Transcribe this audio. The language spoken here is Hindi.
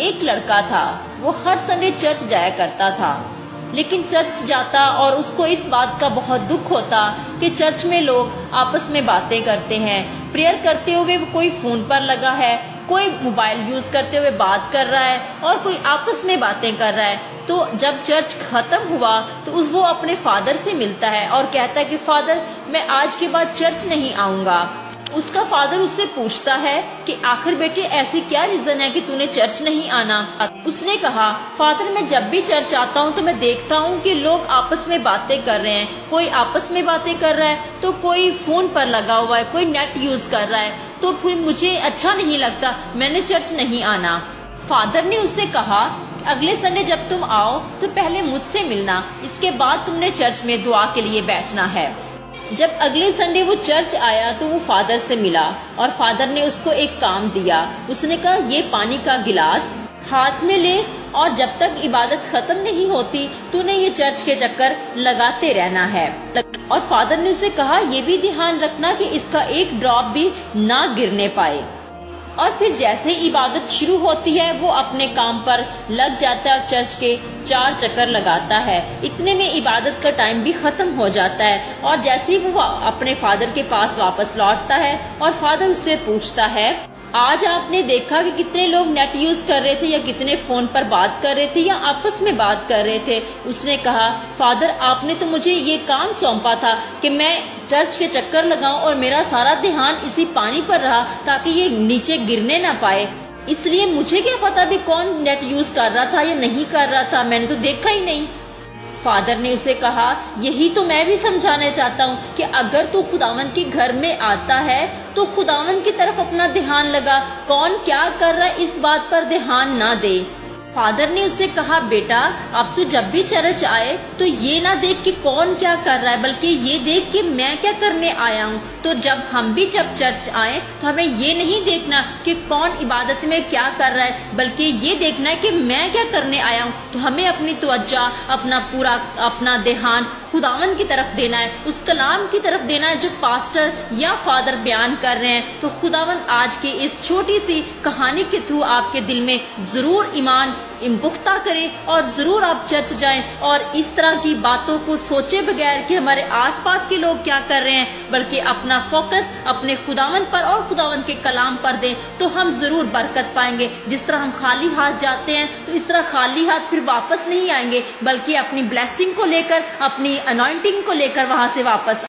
एक लड़का था, वो हर संडे चर्च जाया करता था। लेकिन चर्च जाता और उसको इस बात का बहुत दुख होता कि चर्च में लोग आपस में बातें करते हैं। प्रेयर करते हुए वो कोई फ़ोन पर लगा है, कोई मोबाइल यूज़ करते हुए बात कर रहा है और कोई आपस में बातें कर रहा है। तो जब चर्च खत्म हुआ तो उस वो अपने फादर से मिलता है और कहता है कि, फादर, मैं आज के बाद चर्च नहीं आऊँगा। उसका फादर उससे पूछता है कि आखिर बेटे, ऐसी क्या रीजन है कि तूने चर्च नहीं आना? उसने कहा, फादर, मैं जब भी चर्च आता हूँ तो मैं देखता हूँ कि लोग आपस में बातें कर रहे हैं। कोई आपस में बातें कर रहा है तो कोई फ़ोन पर लगा हुआ है, कोई नेट यूज़ कर रहा है। तो फिर मुझे अच्छा नहीं लगता, मैंने चर्च नहीं आना। फादर ने उससे कहा, अगले संडे जब तुम आओ तो पहले मुझसे मिलना। इसके बाद तुमने चर्च में दुआ के लिए बैठना है। जब अगले संडे वो चर्च आया तो वो फादर से मिला और फादर ने उसको एक काम दिया। उसने कहा, ये पानी का गिलास हाथ में ले और जब तक इबादत खत्म नहीं होती, तूने ये चर्च के चक्कर लगाते रहना है। और फादर ने उसे कहा, ये भी ध्यान रखना कि इसका एक ड्रॉप भी ना गिरने पाए। और फिर जैसे ही इबादत शुरू होती है, वो अपने काम पर लग जाता है और चर्च के चार चक्कर लगाता है। इतने में इबादत का टाइम भी खत्म हो जाता है और जैसे ही वो अपने फादर के पास वापस लौटता है और फादर उससे पूछता है आज आपने देखा कि कितने लोग नेट यूज़ कर रहे थे या कितने फ़ोन पर बात कर रहे थे या आपस में बात कर रहे थे। उसने कहा, फादर, आपने तो मुझे ये काम सौंपा था कि मैं चर्च के चक्कर लगाऊँ और मेरा सारा ध्यान इसी पानी पर रहा ताकि ये नीचे गिरने ना पाए। इसलिए मुझे क्या पता भी कौन नेट यूज़ कर रहा था या नहीं कर रहा था। मैंने तो देखा ही नहीं। फादर ने उसे कहा, यही तो मैं भी समझाना चाहता हूँ कि अगर तू खुदावन के घर में आता है तो खुदावन की तरफ़ अपना ध्यान लगा। कौन क्या कर रहा है इस बात पर ध्यान ना दे। फादर ने उससे कहा, बेटा, अब तू जब भी चर्च आए तो ये ना देख कि कौन क्या कर रहा है, बल्कि ये देख कि मैं क्या करने आया हूँ। तो जब हम भी जब चर्च आए तो हमें ये नहीं देखना कि कौन इबादत में क्या कर रहा है, बल्कि ये देखना है कि मैं क्या करने आया हूँ। तो हमें अपनी तवज्जा अपना पूरा, अपना ध्यान खुदावन की तरफ़ देना है, उस कलाम की तरफ़ देना है जो पास्टर या फादर बयान कर रहे हैं। तो खुदावन आज की इस छोटी सी कहानी के थ्रू आपके दिल में ज़रूर ईमान पुख्ता करे और ज़रूर आप चर्च जाएँ और इस तरह की बातों को सोचे बगैर कि हमारे आसपास के लोग क्या कर रहे हैं, बल्कि अपना फोकस अपने खुदावन पर और खुदावन के कलाम पर दें तो हम ज़रूर बरकत पाएँगे। जिस तरह हम खाली हाथ जाते हैं तो इस तरह खाली हाथ फिर वापस नहीं आएँगे, बल्कि अपनी ब्लेसिंग को लेकर, अपनी अनॉइंटिंग को लेकर वहाँ से वापस